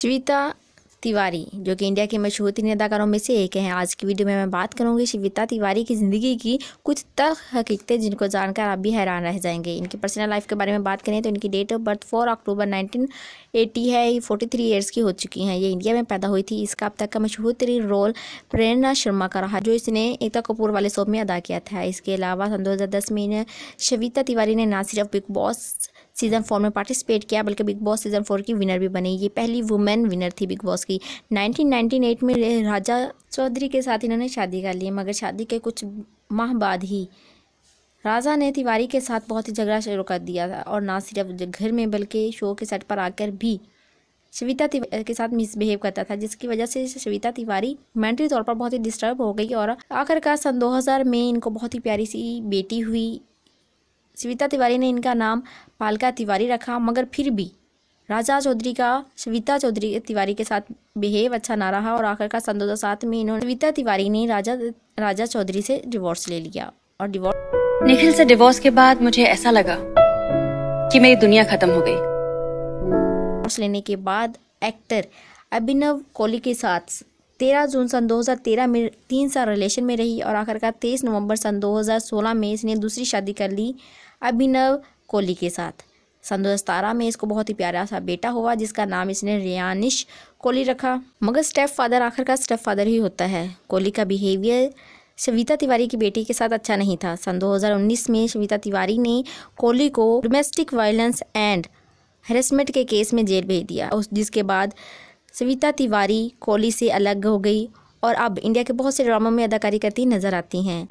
श्वेता तिवारी, जो कि इंडिया के मशहूर तीन अदाकारों में से एक हैं। आज की वीडियो में मैं बात करूँगी श्वेता तिवारी की ज़िंदगी की कुछ तक हकीकतें जिनको जानकर आप भी हैरान रह जाएँगे। इनकी पर्सनल लाइफ के बारे में बात करें तो इनकी date of birth four October 1980 है, ये फोर्टी थ्री ईयर्स की हो चुकी हैं। ये इंडिया में पैदा हुई थी। इसका अब तक का मशहूर तरीन रोल प्रेरणा शर्मा का रहा, जो इसने एकता कपूर वाले शो में अदा किया था। इसके अलावा सन दो हज़ार दस में श्वेता तिवारी ने ना सिर्फ़ बिग बॉस सीज़न फोर में पार्टिसिपेट किया, बल्कि बिग बॉस सीज़न फोर की विनर भी बनी। ये पहली वुमेन विनर थी बिग बॉस की। 1998 में राजा चौधरी के साथ इन्होंने शादी कर ली, मगर शादी के कुछ माह बाद ही राजा ने तिवारी के साथ बहुत ही झगड़ा शुरू कर दिया था, और ना सिर्फ़ घर में बल्कि शो के सेट पर आकर भी श्वेता के साथ मिसबिहेव करता था, जिसकी वजह से श्वेता तिवारी मेंटली तौर पर बहुत ही डिस्टर्ब हो गई, और आखिरकार सन 2000 में इनको बहुत ही प्यारी सी बेटी हुई। श्वेता तिवारी ने इनका नाम पालका तिवारी रखा मगर फिर भी राजा चौधरी का श्वेता चौधरी तिवारी के साथ बिहेव अच्छा ना रहा और आखिरकार सन दो सात में इन्होंने श्वेता तिवारी ने राजा राजा चौधरी से डिवोर्स ले लिया और डिवोर्स निखिल से डिवोर्स के बाद मुझे ऐसा लगा कि मेरी दुनिया खत्म हो गई। डिवोर्स लेने के बाद एक्टर अभिनव कोहली के साथ तेरह जून सन 2013 में तीन साल रिलेशन में रही और आखिरकार तेईस नवंबर सन 2016 में इसने दूसरी शादी कर ली अभिनव कोहली के साथ। सन दो में इसको बहुत ही प्यारा सा बेटा हुआ, जिसका नाम इसने रियानिश कोहली रखा। मगर स्टेप फादर आखिरकार स्टेप फादर ही होता है। कोहली का बिहेवियर शविता तिवारी की बेटी के साथ अच्छा नहीं था। सन 2019 में शविता तिवारी ने कोहली को domestic violence and harassment case case में जेल भेज दिया। उस जिसके बाद सविता तिवारी, कोहली से अलग हो गई और अब इंडिया के बहुत से ड्रामों में अदाकारी करती नज़र आती हैं।